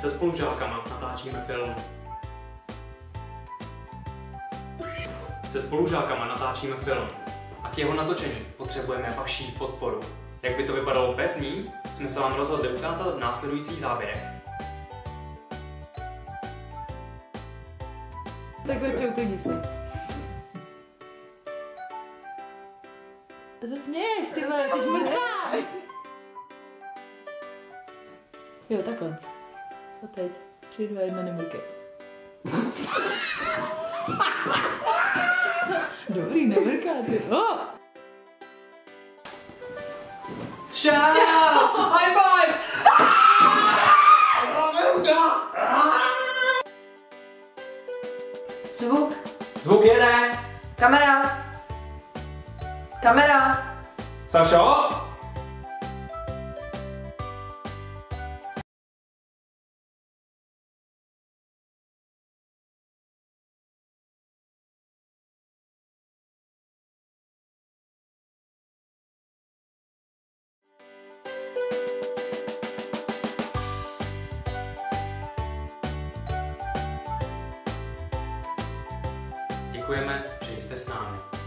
Se spolužákama natáčíme film. Se spolužákama natáčíme film. A k jeho natočení potřebujeme vaší podporu. Jak by to vypadalo bez ní, jsme se vám rozhodli ukázat v následujících záběrech. Tak určitě uklidni se. Zatměš, ty vole, jsi mrtvá! Jo, takhle. A teď. Tři, dva, jedna, nemrkej. Dobrý, nemrká ty. Oh! Čau! High five! Zvuk. Zvuk jede! Kamera. Kamera. Sašo? Děkujeme, že jste s námi.